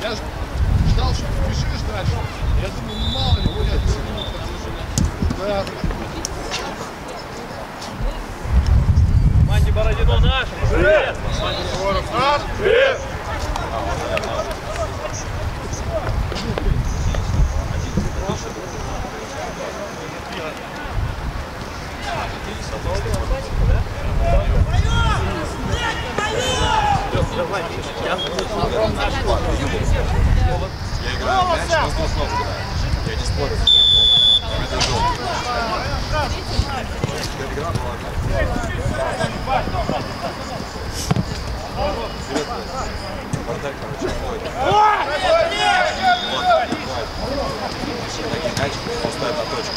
Я ждал, что ты бежишь дальше. Я думаю, ну мало ли, блядь, да. Команде Бородино наш. Привет! Наш, привет! Я играю мяч, воздух снова кидаю. Я не спорю. Медвежом. Теперь игра была Вперед. Бардак, короче, ходит. Такие мячики поставят на точку.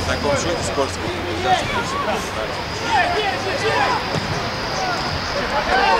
В таком счете скользко. Пока.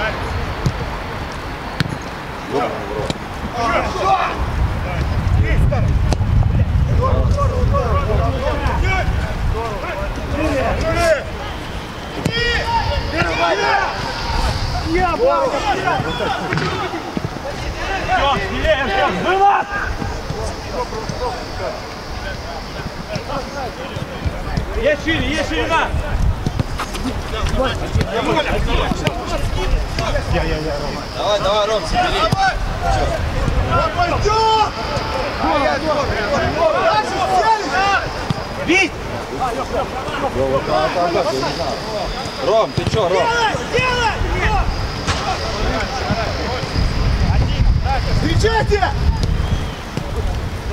Нельзя, скорее всего, летать. Вылаз! Есть шире, есть ширина! Давай, давай, Ром, собери. Бить! Ром, ты чё, Ром? Встречайте!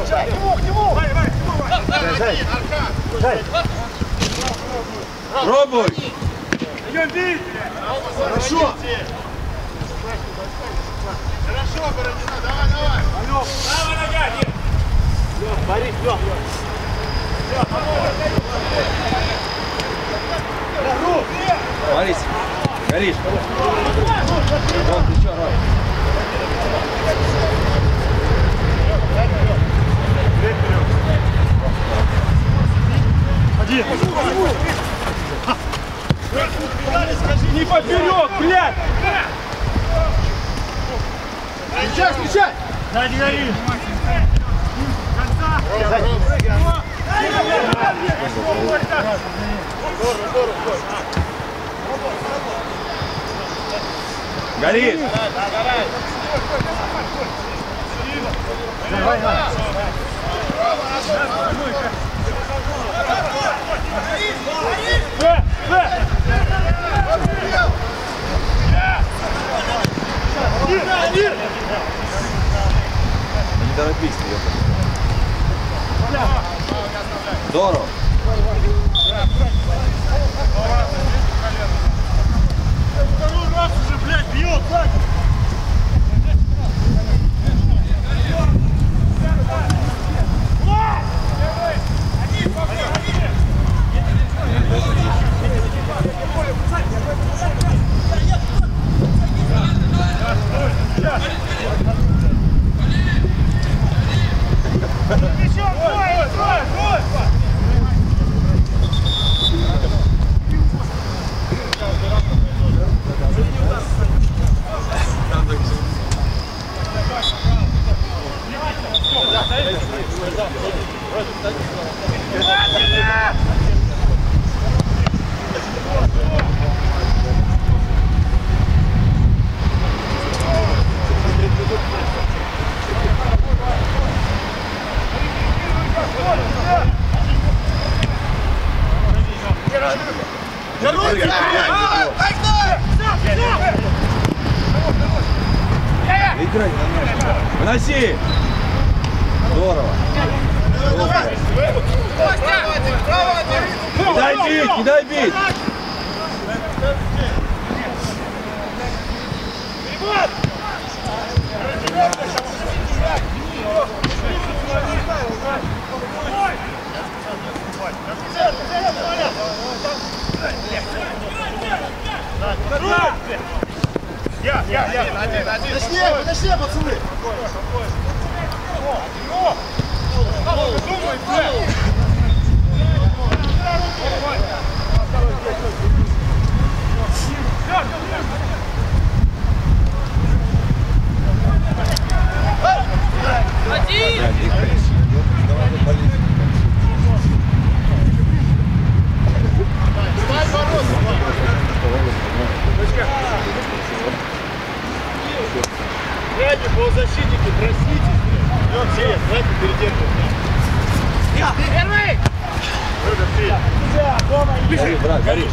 К нему, к нему! Пробуй! Хорошо! Хорошо, Бородина, давай, давай! Правая нога, нет! Борис, Лёх! Борис, горишь. Ром, ты чё, Ром? Не поперек, блядь! Встречай, встречай! Сзади горишь! Горишь! Э, э! Не торопись, ты. Здорово. Ради полузащитники, простите. Лёг, Селен, давайте передержим. Первый! Брат, гори.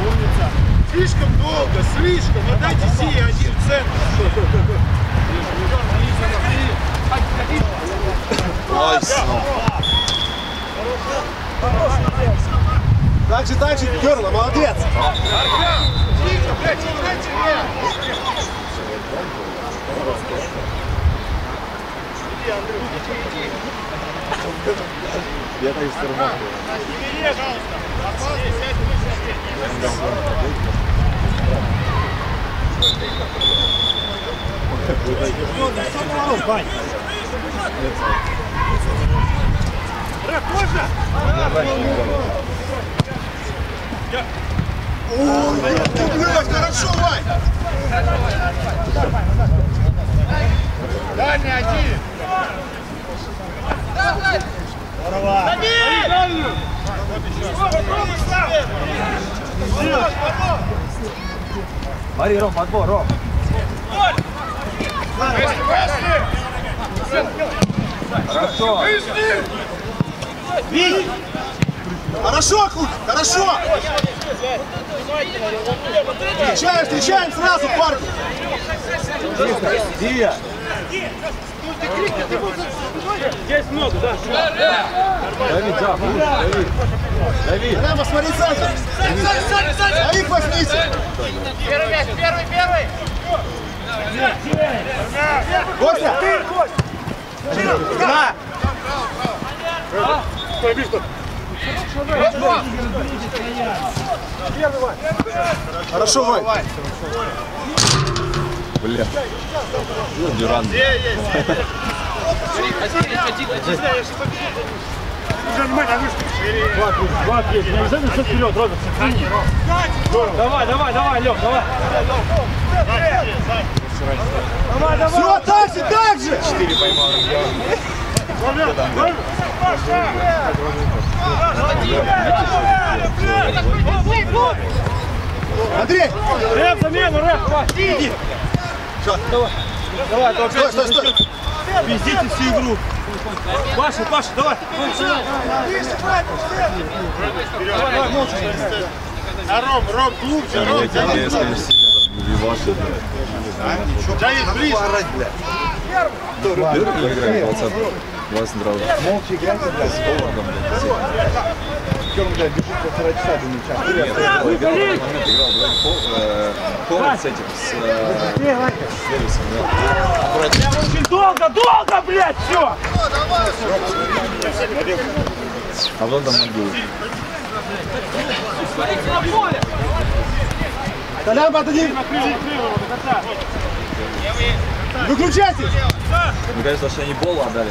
Умница. Слишком долго, слишком. Отдайте сей один в центр. Ой, снова. Так же, так же, Керла, молодец! Тихо, блядь, играйте меня. Я так из кармана. Бери, пожалуйста. Сядь, сядь, сядь. Рэп, можно? Ты, блядь, хорошо, Вань! Дальний один. Здорово. Смотри, Ром, подбор, Ром. Хорошо. Хорошо, Кук, хорошо! Встречаем, встречаем сразу, парни! Дия. Здесь много, да? Давид, да, Давид. Давид. Прямо смотри центр! А их возьмите! Первый мяч, первый, первый. Костя! Да. Хорошо, Вань! Бля. Дюран. Давай, давай, давай, Лёв, давай. Все, так же, так же! Андрей! Рэп, замену, рэп, давай. Иди. Давай, давай, Стой, стой, стой! Пиздите всю игру. Паша, Паша, давай. Давай, давай, молча. А Ром, Ром, глубже, Ром, Я, если не сильно убивашь, Давид, ближе. Первый играет 20 20 раунд. Молча играйте, блядь. С блядь. Чем, блядь, бежит полтора часа до мяча. Нет, я играл в этот момент, играл Дуэйн Хо- э, Ховард с этим, с э, с Дэвисом, да. Очень долго, долго, блядь, все. А вон там могу. Толян, подойди! Выключайте! Ну, конечно, что они болу отдали.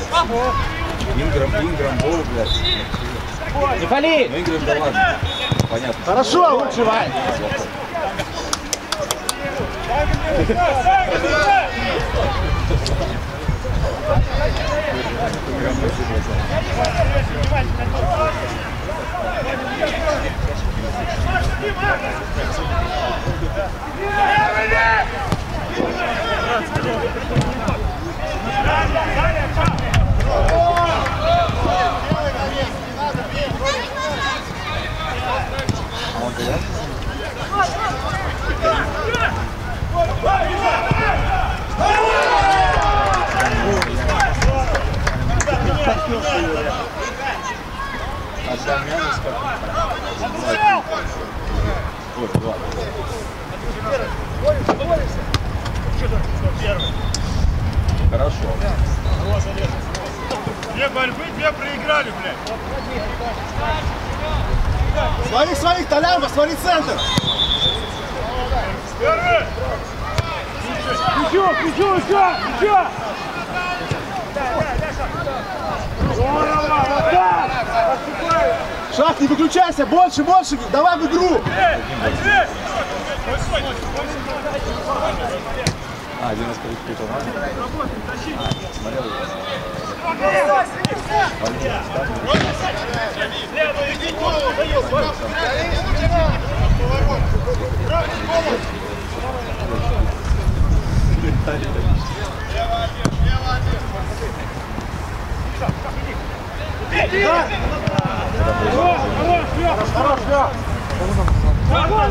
Инграм, Инграм, болу, блядь. Не пали! Ну, Инграм, да ладно. Понятно. Хорошо, лучше, Вань. Дима! Let's go. Хорошо. Две борьбы, две проиграли, блядь. Своих, своих, Толян, посмотри центр. Первый. Еще, еще! Вот так! Шах, не выключайся, больше, больше, давай в игру. А, один раз перепутал. Смотрел. Стоял в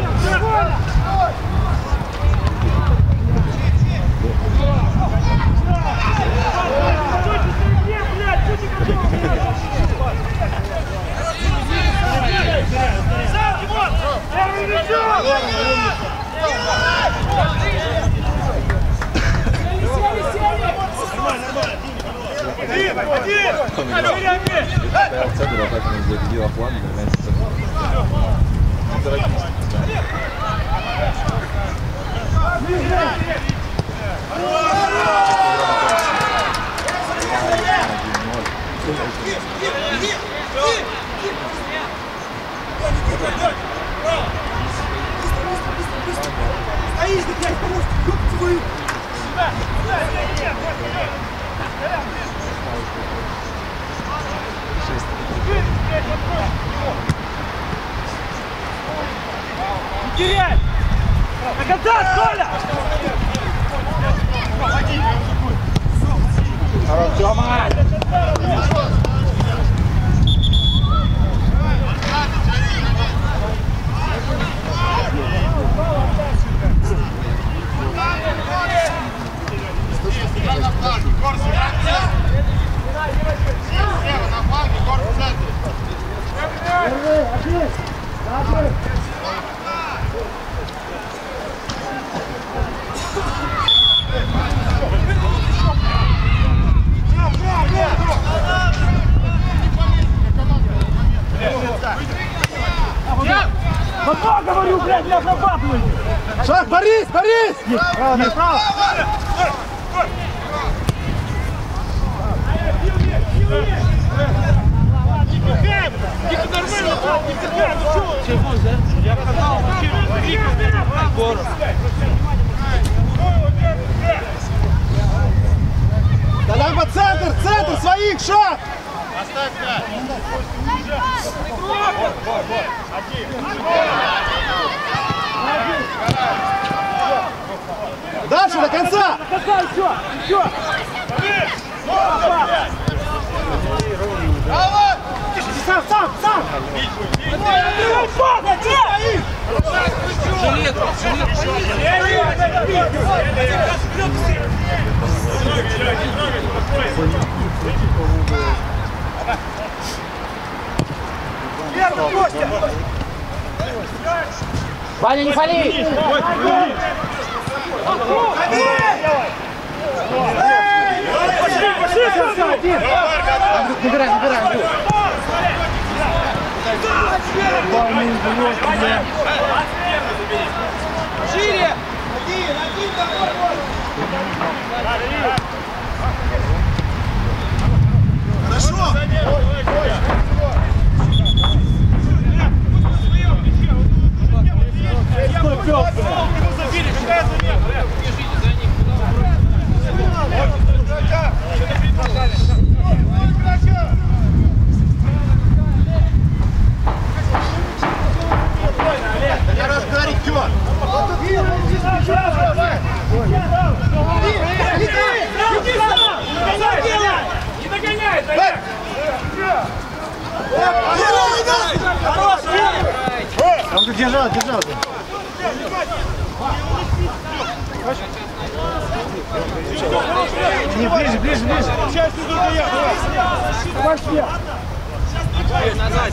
центре, а так он забедил план, Не торопись. Теряй! На контакт, Коля! Сюда на фланге, Гор, сюда. Слева на фланге, Гор в центре. Пока говорю, блядь, не отрабатывай! Шах, Борис, Борис. Толян по центр, центр своих, шаг. Оставь мяч. Дальше, до конца. Какая еще? Еще! Сам, сам, сам! Ваня, не фали! Пошли, пошли, сам, один! Набирай, набирай, Андрюх. Я раз говорить, Тём. Не догоняй, Толян! Он тут держал, держал. Не, ближе, ближе, ближе. Сейчас тут только я. давай.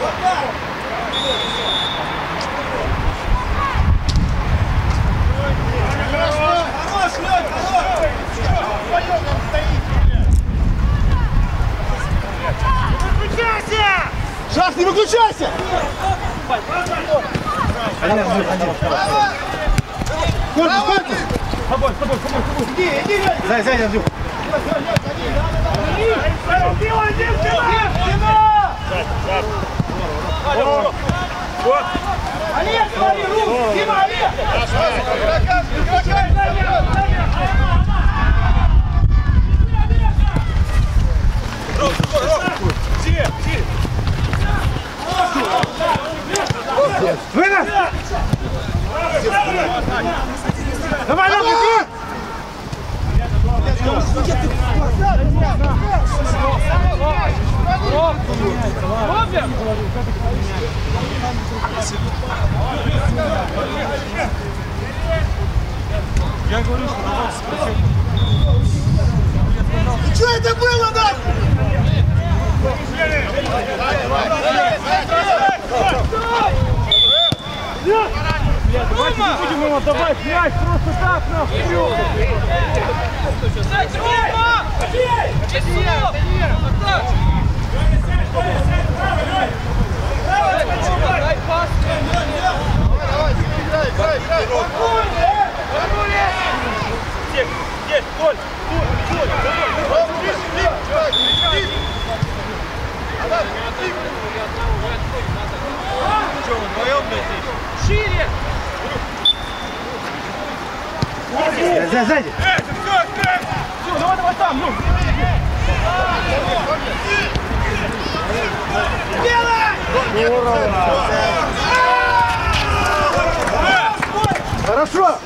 Let's go! Выключайся! Корпус, корпус! Зай, зай, Андрюх. Делай, Олег, смотри, руку! Дима, Олег! Вынос! Давай, давай, давай! Что это было, нахуй? Будем ему давать мяч просто так, нахуй! Сзади, сзади! Давай, давай там, ну! Хорошо!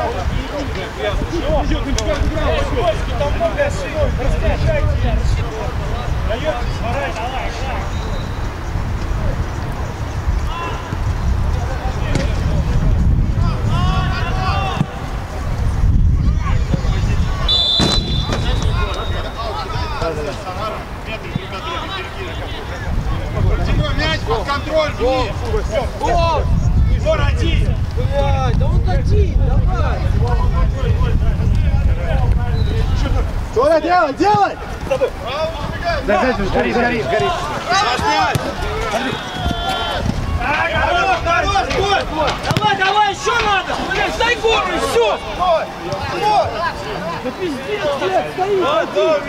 Тимур, мяч под контроль, вниз. Егор, один. Что делай, делай! Да, сзади, гори, гори, гори. Давай, давай, еще надо! Блядь, дай гору, все! Да пиздец, блядь, стоит! Антон!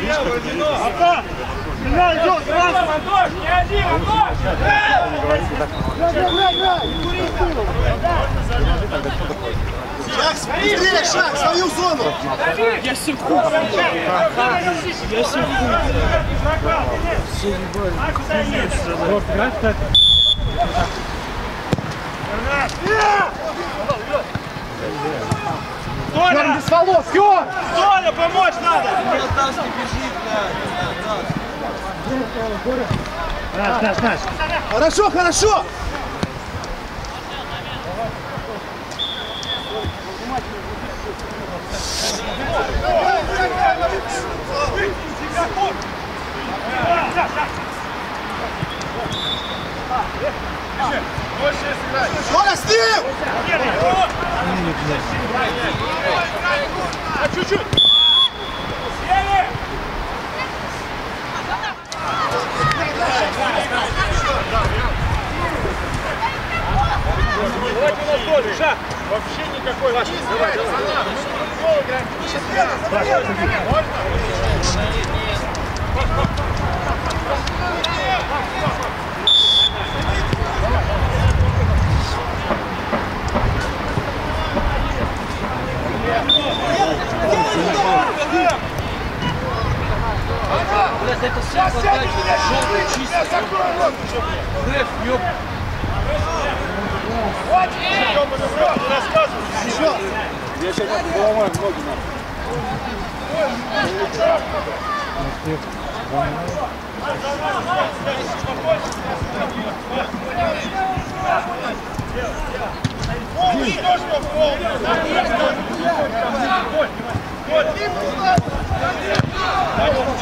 Стреляй, идет, красный! Антош, не один, Антош! Шаг, быстрее, шаг, свою зону! Я секу! Я секу! Керн без волос, Керн! Толя, помочь надо! Наш, наш, наш. Хорошо, хорошо! Коля, с ним! Тоже, шаг! Вообще никакой вашей. Давай, давай. Я сегодня поломаю ноги нам.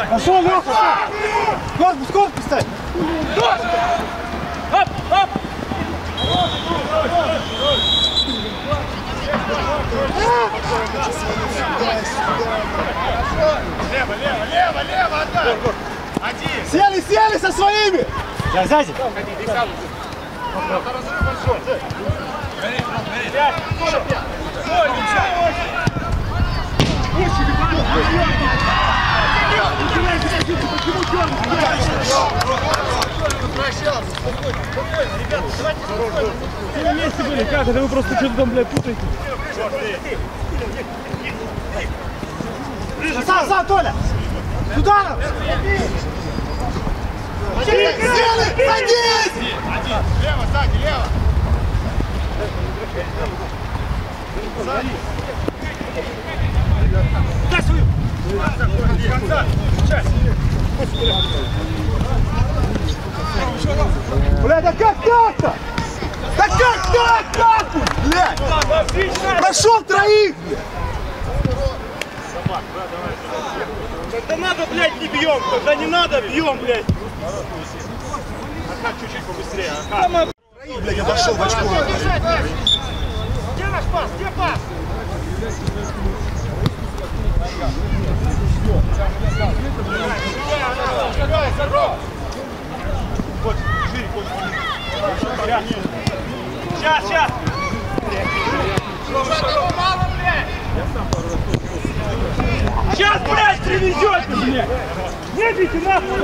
Пошел, Леха! Корпус, корпус ставь! Оп, оп! Лево, лево, лево, лево, отдай. Сели, сели со своими! Я сзади. Все на месте были, как это вы просто что-то там, блядь, путаете? Сам, сам, Толя! Туда! Сели! Садись! Лево, сзади, лево. Бля, да как так-то? Да как так, нахуй, блядь? Прошел троих! Когда надо, блядь, не бьем, когда не надо, бьем, блядь. Ага, чуть-чуть побыстрее, ага. Блядь, я дошел в очко. Где наш пас? Где пас? Вот, шире, вот. Сейчас, сейчас. Сейчас, блядь, привезете, блядь! Не бейте нахуй!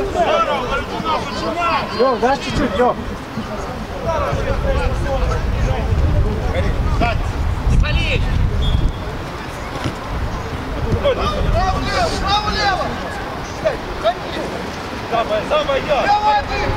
Лёв, дашь чуть-чуть, Лёв. Право, лево, право, лево! Сам пойдет! Лево один!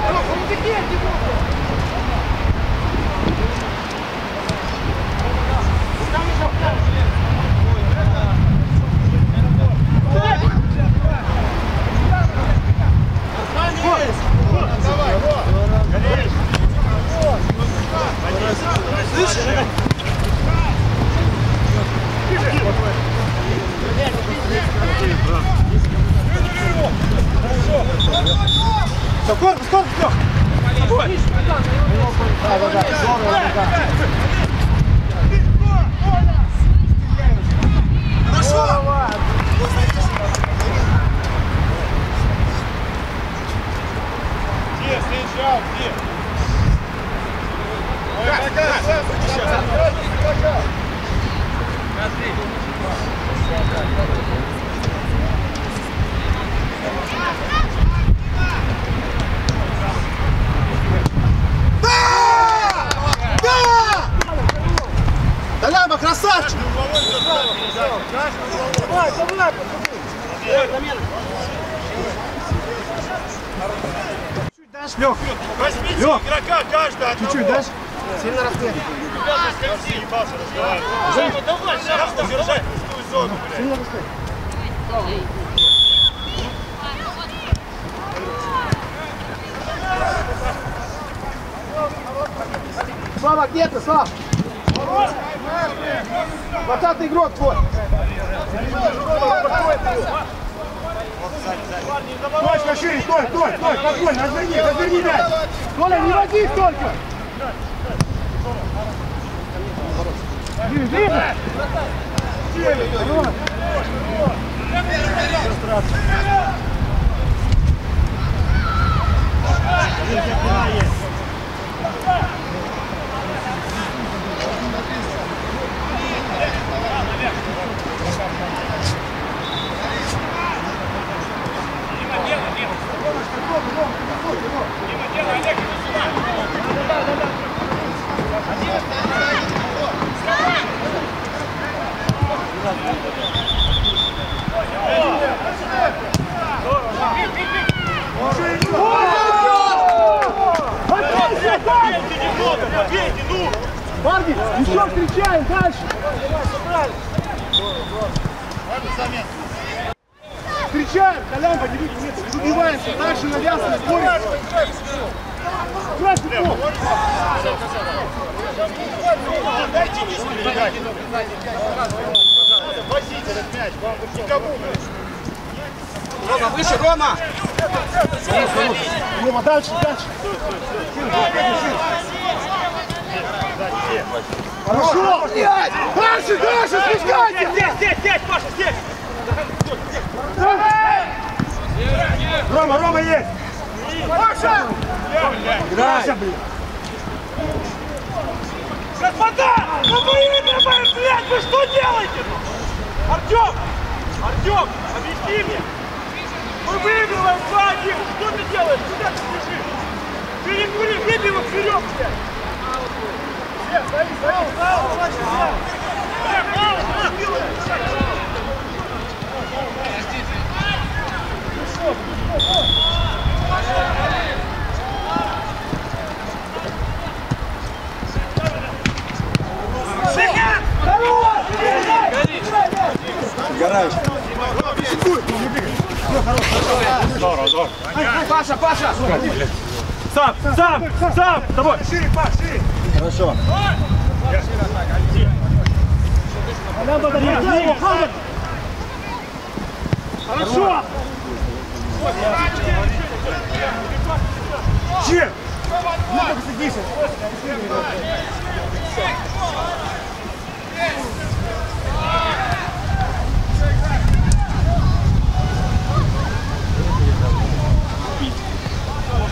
Все, корпус, корпус, Лёв. Да, да, да, здорово, да. Где, аут, где? Да! Толяма, красавчик! Чуть дашь, Лёх? Возьмите Лёх. игрока каждый одного. Чуть дашь? Сильно раскрыт. Ребята, скользи, ебался разговаривать. Ну давай, сейчас держать пустую зону, блядь. Сильно раскрыт. Слава, где ты, Слав? Двадцатый игрок твой. Точно шире, стой, стой, стой, спокойно, разверни, разверни мяч. Толя, не води только! Побейте немного, побейте, ну! Парни, еще встречаем дальше. Встречаем, Колян, поднимите, нет, забиваемся, дальше навязаны, борем. Красный пол. Дайте не этот мяч, вам никому, блядь. Рома, выше, Рома! Рома, дальше, дальше. Хорошо. Дальше, дальше, спускайте. Здесь, здесь, здесь, Паша, здесь! Рома, Рома есть! Играй! Господа! Ну вы имя блядь, вы что делаете? Артем! Артем, объясни мне! Мы выигрываем 2-1! Что ты делаешь? Куда ты бежишь? Ты не кури, выбей его вперед, блядь! Все, стои, стои, фаул, значит, фаул! Бля, фаул, фаул! Гараж. Паша, Паша! Сам, сам, сам! Тобой! Шире, Паш, шире! Хорошо. Хорошо! Чем? Ну, как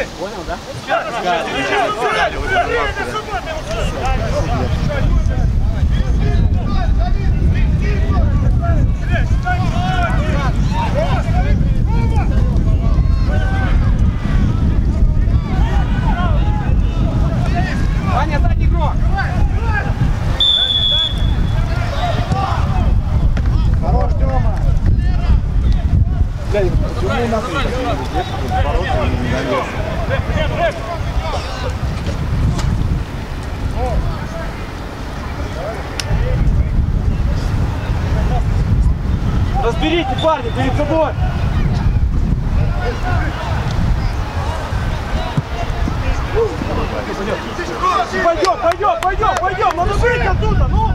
Понял, да? Ваня, задний игрок! Хорош, Тёма. Блядь, почему нахуй такие везде, чтобы бороться и не навес? Разберите, парни, перед собой! Пойдем, пойдем, пойдем, пойдем! Надо выйти оттуда, ну!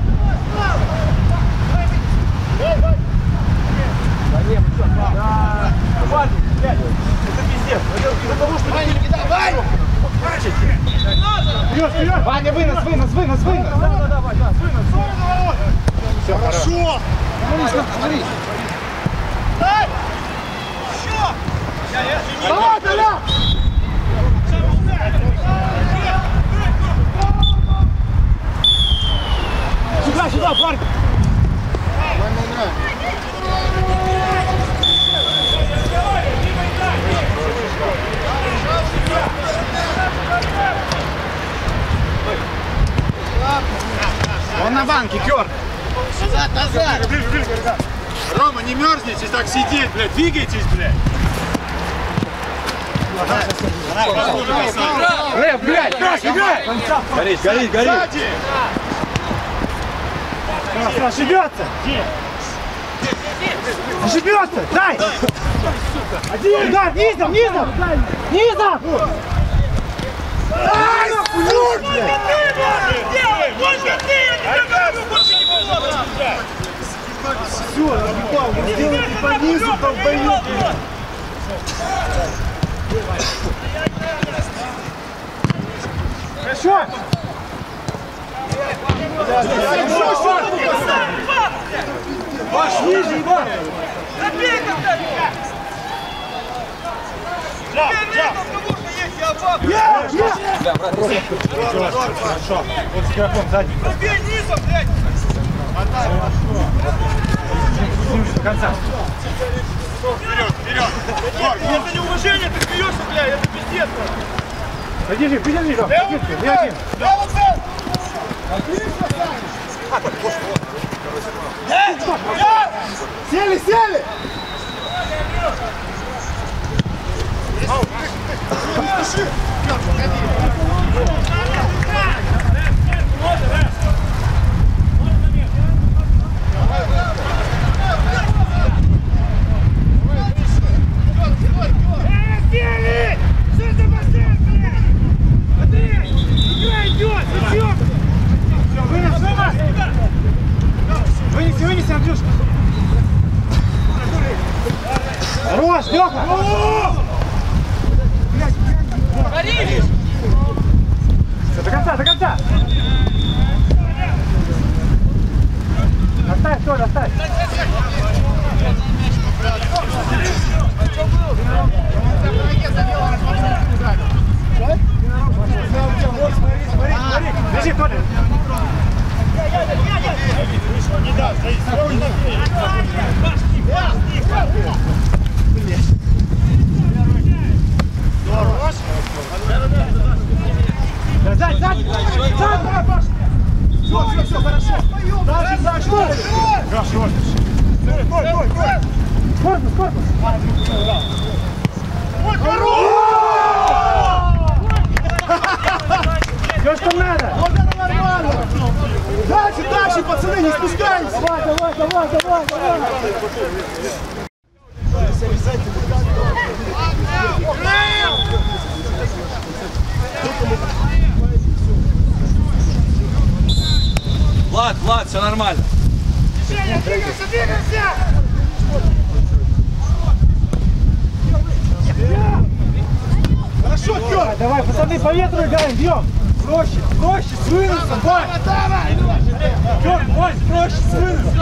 Да нет, ну что, да. Парни, блядь, это пиздец. Это из-за того, что... Ваня, давай! Вперед, вперед! Ваня, вынос, вынос, вынос, вынос. Да, да, давай, да, вынос, вынос, Все, хорошо. Смотри! Дай! Еще! Давай, Толя! Сюда, сюда, парень! фланге, Кёрк. Рома, не мерзните, так сидеть, блядь, двигайтесь, блядь. Лев, блядь, Краш, играй! Горит, горит, горит. Сзади! Ошибется! Ошибется! Дай! Один! Удар! Низом! Низом! Низом! Блядь! Делай! Больше ты! Все, разъебал, вы сделаете по низу, по бою, блядь. Хорошо! Ваш ниже, Иван! Забей как-то! Забей метр, потому что есть я обвал! Я! Я! Забей низом, блядь! До конца. Это неуважение, ты смеешься, блядь, это пиздец! Подержи, подержи, Ром, не один. Сели, сели! Сели! Что за бассейн, блядь? Андрей, игра идет, зачем? Вынеси, вынеси, Андрюшка! Хорош, Лёха! Всё, До конца, до конца! Оставь, Толя, оставь! Держи, Толя! Да, Сзади, сзади! Сзади! Все, все, все, хорошо! Дальше, дальше! Хорошо! Стой, стой, стой! Корпус, корпус! Все, что надо! Вот это нормально! Дальше, дальше, пацаны, не спускайтесь! Давай, давай, давай, давай, давай! Влад, Влад, все нормально. Двигаемся, двигаемся! Хорошо, Тём! Давай, пацаны, по ветру играем, бьем! Проще, проще, с выносом, Вань! Тём, Вань, проще, с выносом!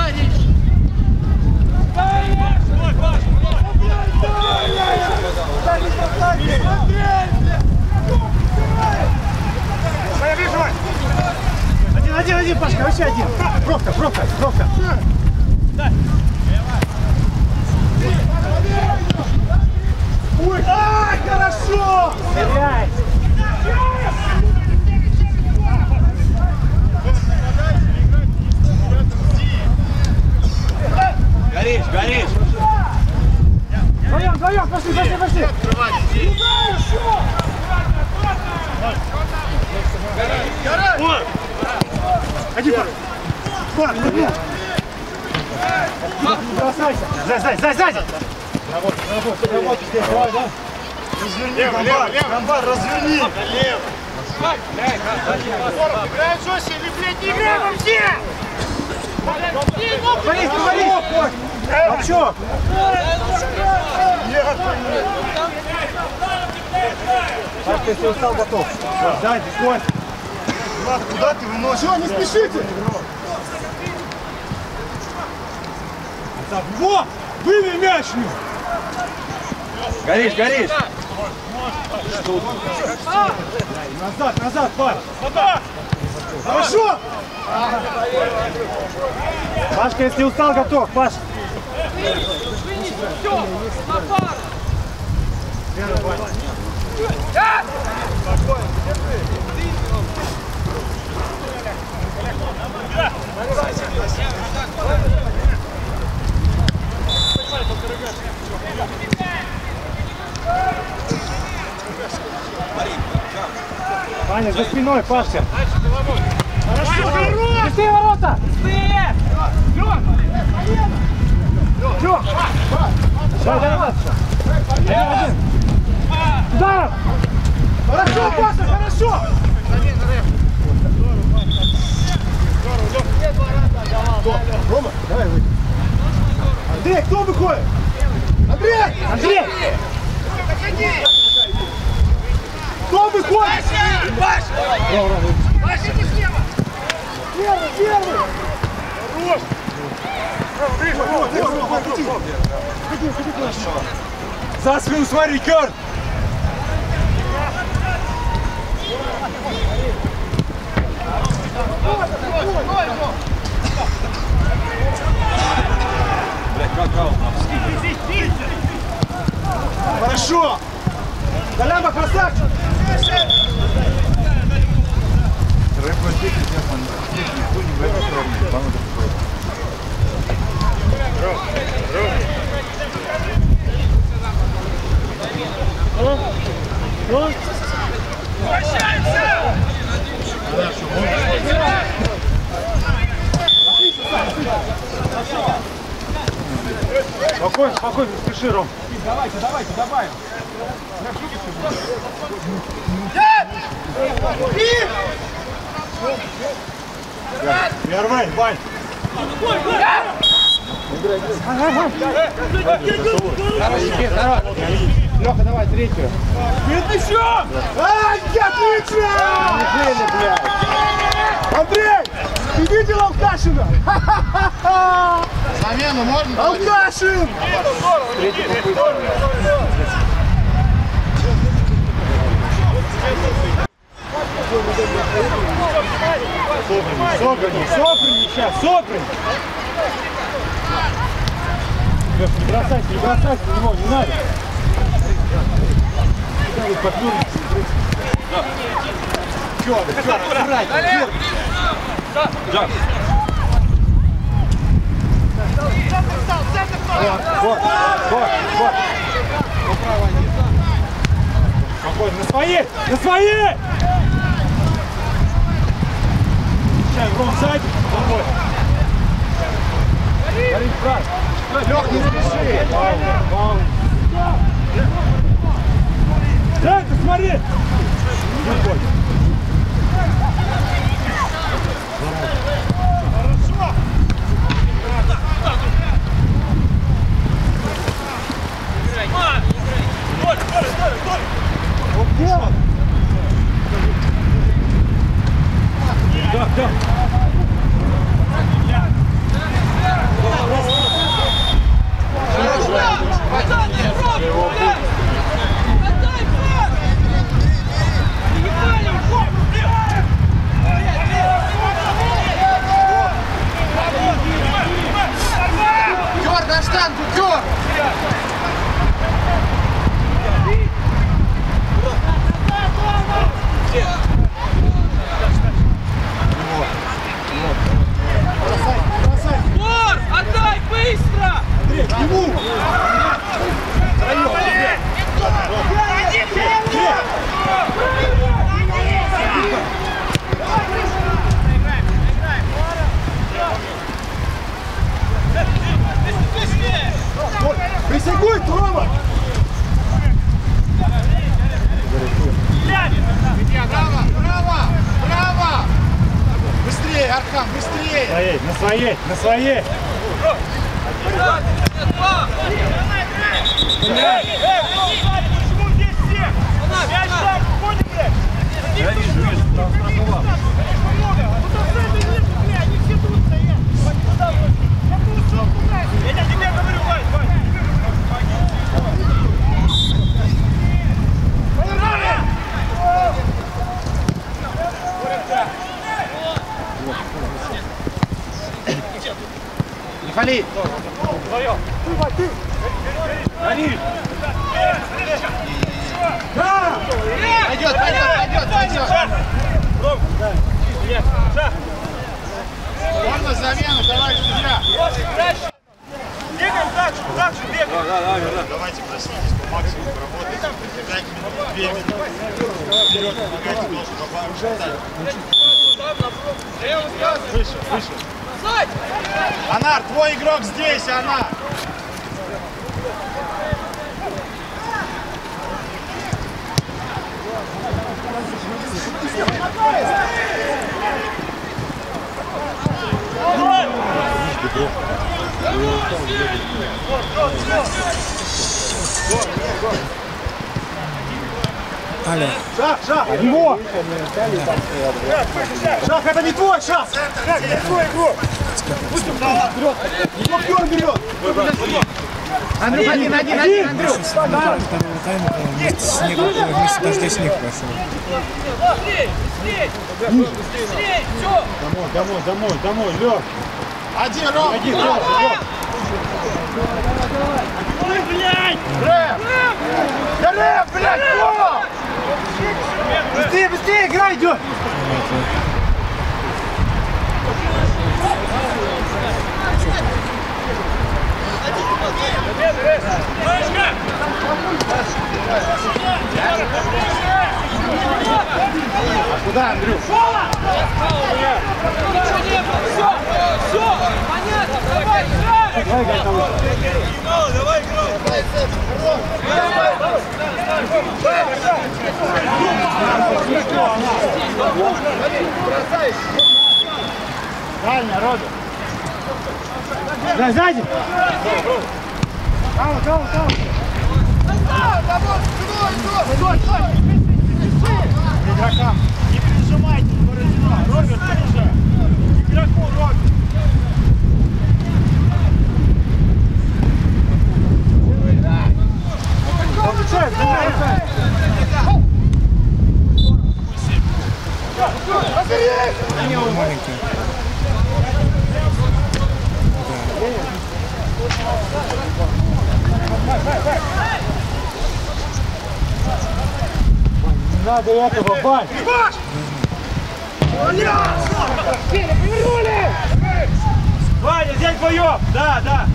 Один, один, один, Пашка, вообще один. Пробка, пробка, пробка. Ой, ай, хорошо! Теряй! Горишь, горишь. Вдвоем, вдвоем, пошли, пошли, пошли! Один пар. Пар, один. Бросайся. Сзади, сзади, сзади, сзади. Работай, работай, работай здесь, давай, да? Разверни, Лево, Гамбар, лево, лево. Гамбар, разверни. Лево. Играй жестче или, блядь, не играй вообще! Борис, ты Борис! А чё? Пашка, если устал, готов. Сзади, стой. Куда ты выносишь? Все, не спешите. Во! Выбей мяч! ну. Горишь, горишь. Назад, назад, Паш! Хорошо! Пашка, если устал, готов, Паш! Все, на пару. Да! Ваня, за спиной, Паша. Пустые ворота! Тём! Дай, дай, Паша. Один, один. Ударом! Хорошо, Паша, хорошо! Рома, давай выйди. Андрей, кто выходит? Андрей! Андрей! Кто выходит? Первый, первый! За спину смотри, Керн! Блядь, как аут нам скинуть? Хорошо! Коляма, красавчик! Спокойно, не спеши, Ром. Давайте, давайте, добавим. Первый, Вань. Леха, давай, третью. Ай, отлично! Андрей, ты видел Алкашина? Замену можно? Алкашин! Сограни, сограни сейчас, сограни. Лех, не бросайся, не бросайся на него, не надо. Надо поднурить. Чё, чё, срать, чё? Вот, вот, вот, вот. Спокойно, на свои, на свои! Сейчас, Ром, сзади, домой. Горит, брат. Лех, не спеши! Пауза, пауза. Дай, ты смотри! Выходи. Да, да. Тер Быстрее, Архам, быстрее! Своей, на своей, на своей. Почему здесь все? Мяч там, входит, блядь! Я вижу, вижу, там штрафовал. Я тебе говорю, Вань, Вань! Не фали! Пойдет, пойдет, пойдет, пойдет! Нет, шаг! Можно замену, товарищ судья? Бегаем дальше, дальше бегаем. Давайте проснитесь по максимуму, работайте. Пять минут, две минуты. Вперед, помогайте тоже, попробуйте. Выше, выше. Анар, твой игрок здесь, Анар. Шаг, шаг, его! Шаг, это не твой! Шаг, это не твой игрок! Пусть он берет! Его Бьерн берет! Андрюх, один, один, один, Андрюх. Второго тайма вместе снег, вместе дождя снег! Быстрей, все! Домой, домой, домой, домой, Лёш! Один, Ром. Один, Лёш, Лёш! Да рэп, блядь, Ром! Быстрее, быстрее, игра идет! Куда, Андрюх? Было, все! Все! Понятно, давай, играй! Дальня, Робин! Да, сзади! Кау, кау, кау! Игрокам. Не прижимайте Бородина. Роберт, ближе. Игроку, Роберт. Надо этого, Бань! Ваня, взять боек! Да, да!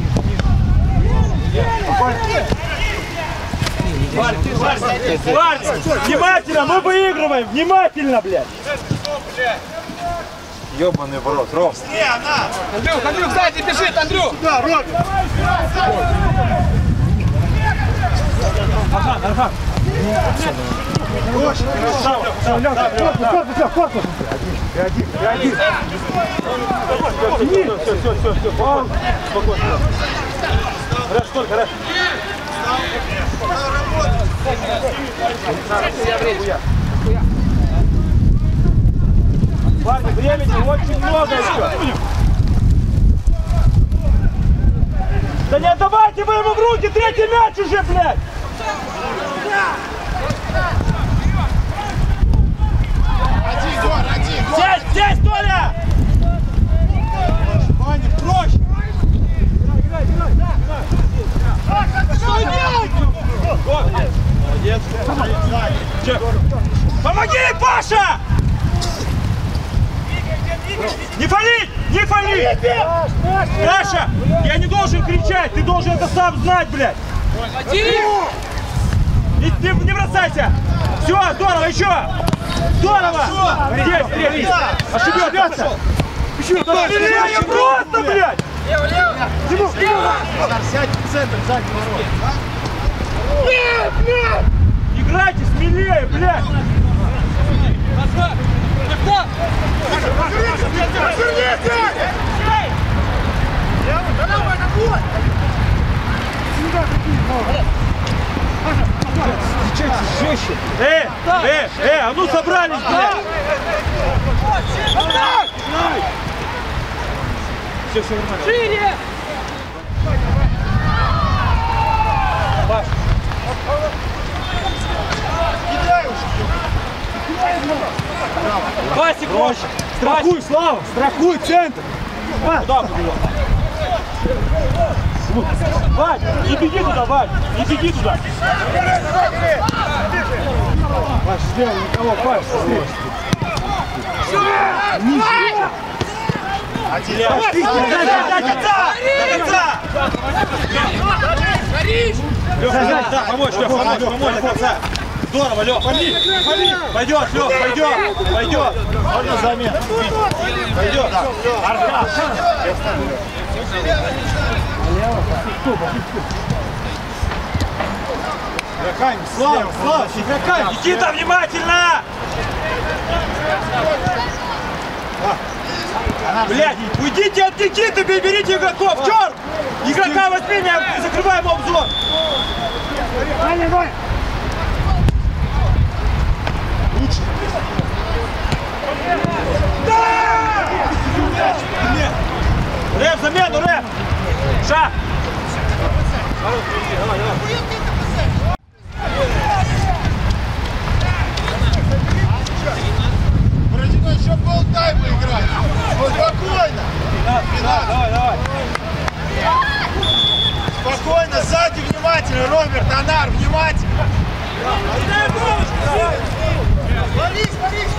Ваня, Ваня, Ваня, внимательно, мы выигрываем! Внимательно, блядь! Ёбаный в рот, Ром. Не, она. Андрюх, Андрюх, сзади бежит, Андрюх! Да, Роберт. Все, Лёш, корпус, корпус, Лёш, корпус! Переоди, переоди! Все, все, все, все, фаул! Спокойно. Хорошо, сколько, хорошо. Парни, времени очень много еще! Да не отдавайте вы ему в руки! Третий мяч уже, блядь! Один, Дор, один. Дор. Здесь, здесь, Толя! Ваня, проще! Помоги, Паша! Не фалить! Не фалить! Паша, я не должен кричать, ты должен это сам знать, блядь! Не, не- не бросайся! Все, здорово, еще! Здорово! Здесь, здесь! Ошибется! Еще Смелее просто, блядь! Сядь в центр, сзади ворот. Играйте смелее, блядь! Э, э, э, а ну собрались, блядь! Все, все нормально. Шире! Васик, проще! Страхуй, Слава, страхуй, центр! Куда было? Вань, не беги туда, Вань, не беги туда. Паш, слева никого, Паш, слева. Один. Давай, до конца! До конца! Леха, да, помочь, Леха, помочь, помочь до конца. Здорово, Лех, пали, пали. Пойдет, Лех, пойдет, пойдет. Можно замен. Пойдет. Аркаш. Игроками, Слава, Слава, игроками. Никита, внимательно! Блять, уйдите от Никиты, берите игроков, черт! Игрока возьми, меня, закрываем обзор. Да! Рэп, замену, рэп! Шаг! Бородино еще полтайма играть. Вот Спокойно. Давай, давай. Спокойно, сзади внимательно. Роберт, Анар, внимательно. Вы включаетесь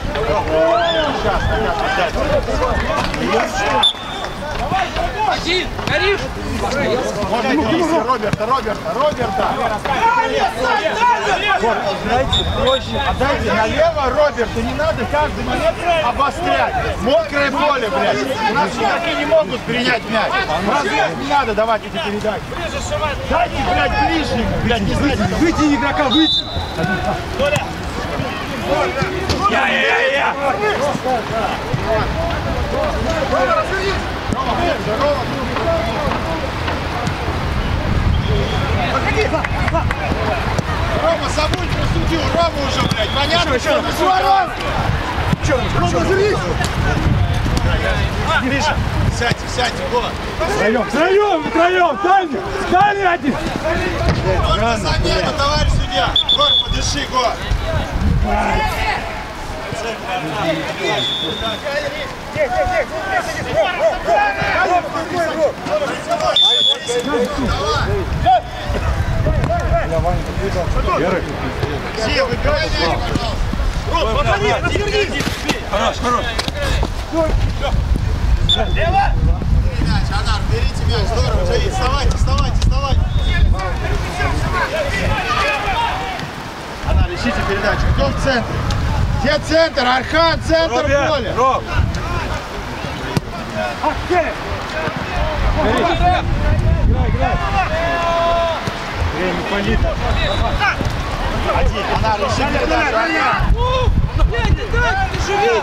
играем, ниже. Один, горишь? Можно перевести Роберта, Роберта, Роберта. Знаете, проще. Отдайте налево Роберту, не надо каждый момент обострять. Мокрое поле, блядь. У нас игроки не могут принять мяч. Разве не надо давать эти передачи? Дайте, блядь, ближнему, блядь, не знаете. Выйди игрока, выйди! Я, я, я, я. Рома, забудь про судью, Рома уже, блядь, понятно, что ты Рома? Рома, зрись! Гриша, сядьте, сядьте, го. Втроем, втроем, втроем! Дальний! Дальний один! Можно замену, товарищ судья. Гор, подыши, Гор. Хорош, хорош. Мяч, Анар, берите мяч, здорово, Джаид, вставайте, вставайте, вставайте. Анар, ищите передачу. Кто в центре? Где центр? Архан, центр Роб, поля. Роб. Один, Анар, ищи передачу. Архан. Блядь, дай, ты живи!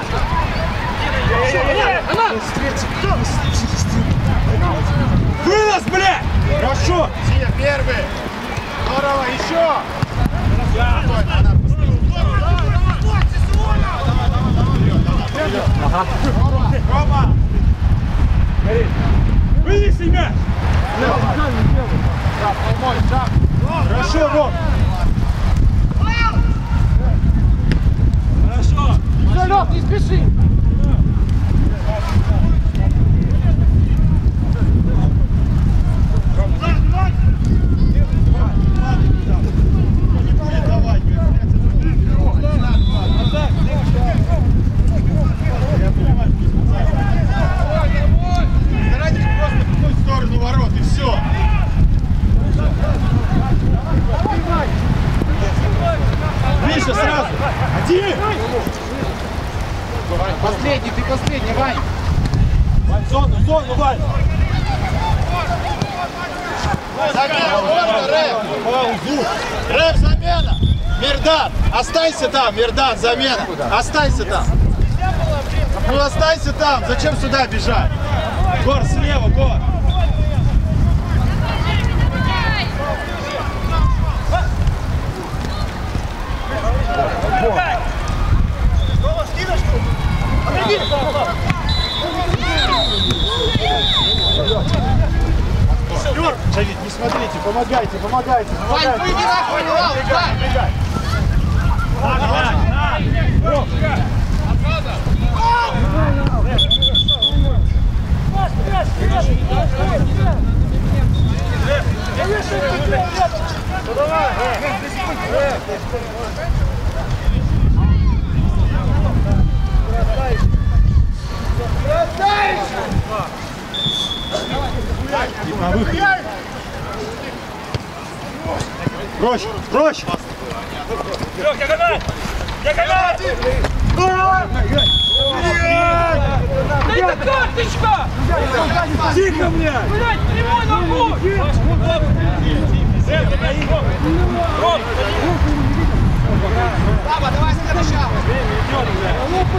Вынос, блядь! Хорошо. Сия, первый. Здорово, еще. Спокойно, Анар, Рома. Вынеси мяч. Хорошо, Ром. Хорошо. Лёх, не спеши! Давай, Старайтесь просто в ту сторону ворот и все. Миша, сразу. Один. Последний, ты последний, Вань. Вань, зону, зону, Вань. Замена, можно, Рэп. Рэп, замена. Мирдан, останься там, Мирдан, замена. Останься там. Ну останься там, зачем сюда бежать? Гор, слева, Гор. Помогайте, помогайте, Вань, помогайте. выйди нахуй, не лал, Вань! Бегай. Прочь, прочь! Лёх, диагональ! Диагональ! Это карточка! Тихо, блядь! Блядь, прямой ногу! Ром, Баба, давай следующий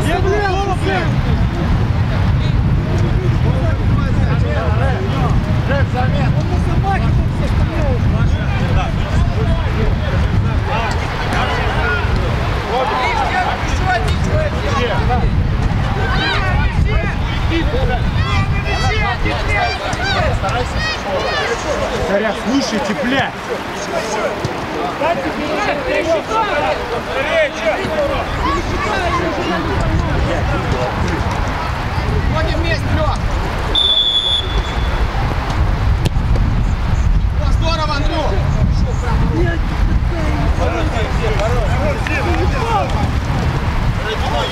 Не влезу, блядь! Жек, замет! Царя, слушайте, блядь! Ходим вместе, Лёх! О, здорово, Андрюх!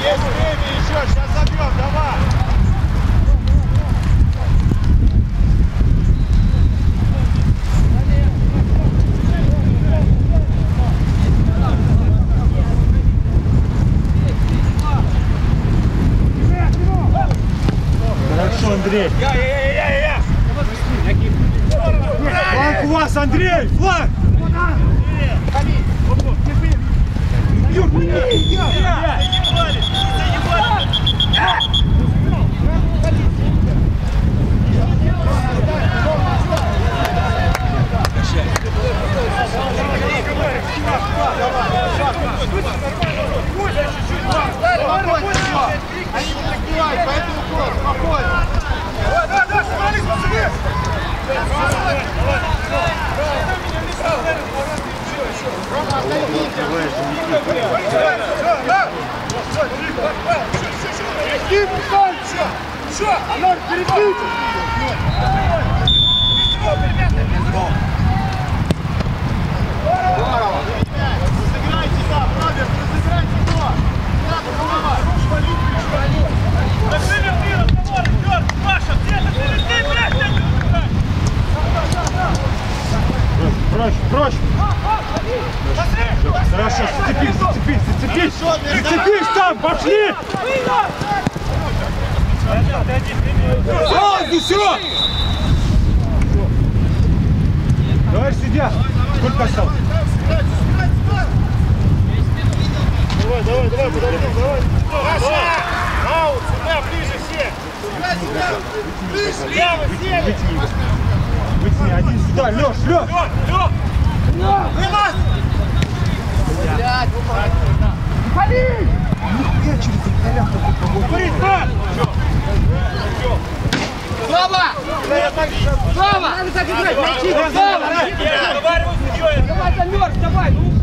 Есть время еще, сейчас забьем, давай! Слава! Надо так играть, найти! Слава! Давай замерз, давай, ну!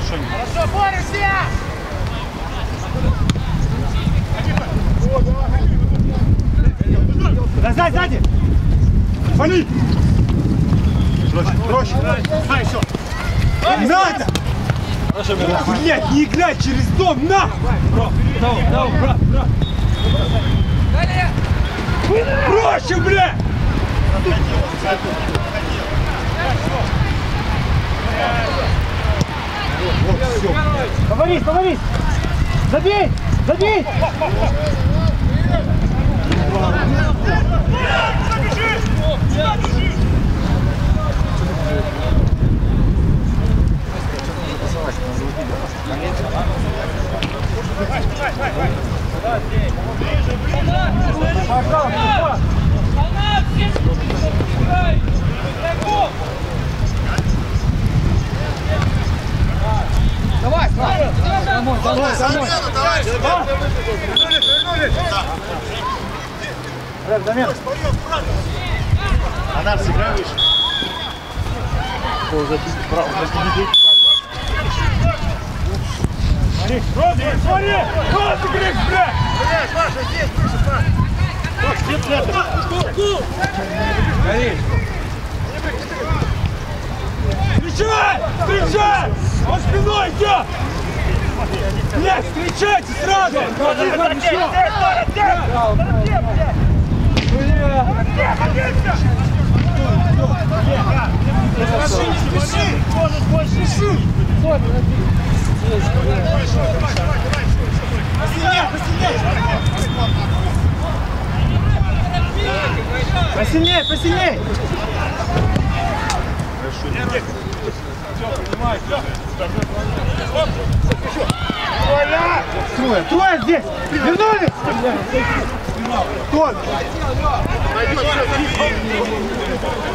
Хорошо, борешься! Назад, сзади. Вали. Проще, проще. Дай, все. Надо! Блять, не играй через дом, на! Проще, блядь! Поварись, поварись. Забей, забей. Она все играй! Игроков! Анар, сыграй выше. Пол забить, право, не бей. Смотри, смотри, смотри! Розыгрыш, блядь! Блядь, Паша, здесь, выше, Паша. Паш, где центр? Встречай! Встречай! Он спиной идет! Блядь, встречайте сразу! Посильней, посильней! Трое, трое здесь! Вернулись! Толь!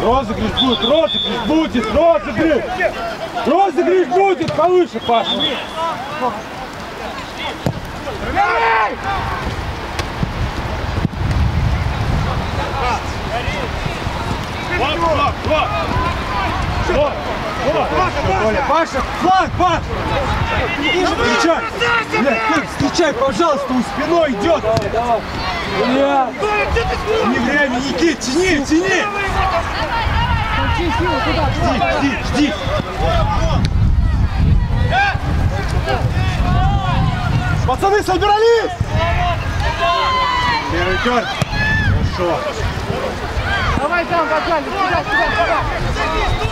Розыгрыш будет, розыгрыш будет, розыгрыш! Розыгрыш будет, повыше, Паша! Вот, вот, вот! Вот, Толя, Паша, фланг, Паш! Встречай! Встречай, пожалуйста, у спиной идет! Не время, Никит, тяни, тяни! Жди, жди, жди! Пацаны, собрались! Первый терн. Хорошо. Давай там, Богдан, сюда, сюда,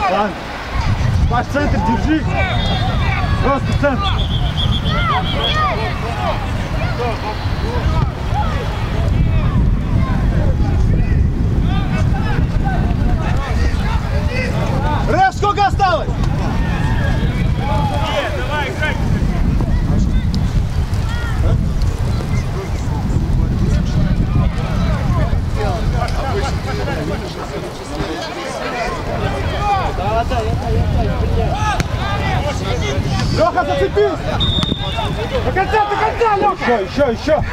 сюда. Паш, центр держи. Просто центр. Рэп, сколько осталось? Давай, играй! Леха, зацепись! До конца, до конца, Леха! Еще, еще, еще!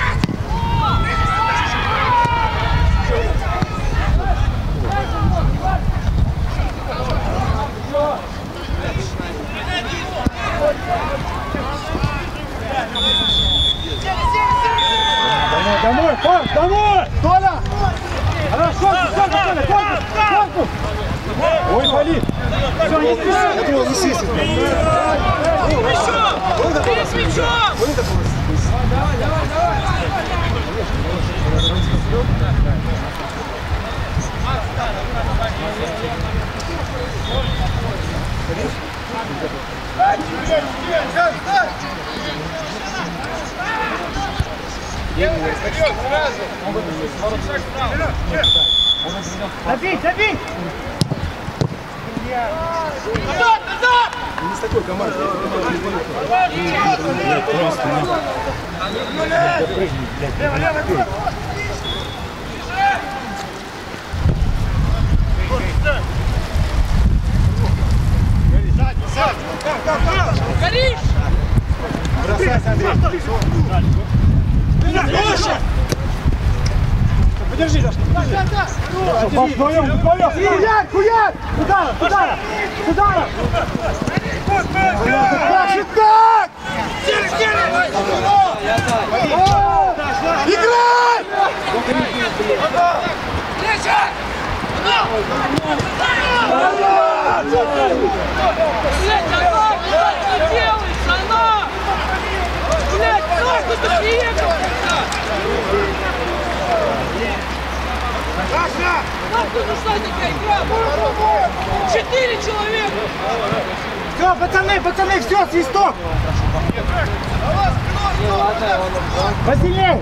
Посильней!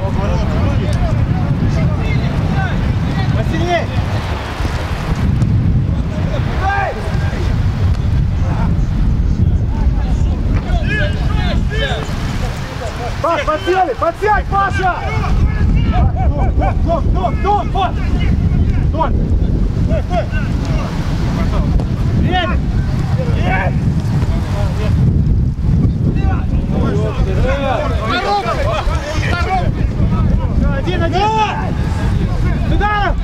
Посильней! Паш, подсели, подсядь, Паша! Дом, дом, дом, дом, Один, один! Туда!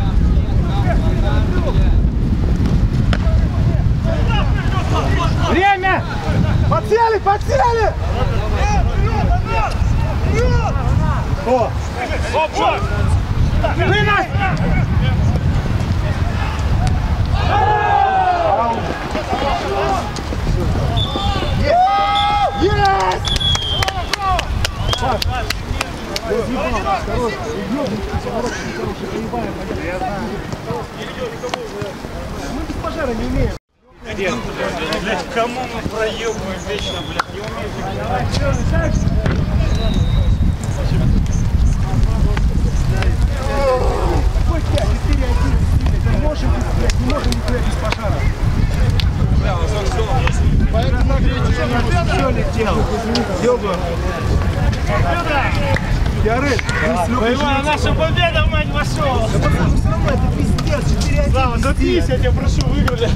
Время! Подсели, подсели! О! Вынос! Yes! Опа! Вынос! Есть! Блядь, кому мы проебываем вечно, блядь, не умеем. Не можем без, не можем никуда без пожара. Все летел. Ёба. Яры, Боевая наша победа, мать, вошел! это пиздец, 4 Слава, заткнись, я тебя прошу, выиграли.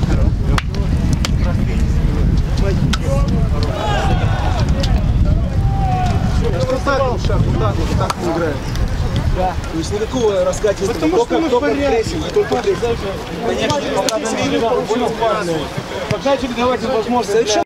Что так, шаг, вот так вот, так мы играем. Да. То есть никакого раскатистого. Потому что мы в только порядке. прессинг, только прессинг. Конечно, пока начали давать им возможность.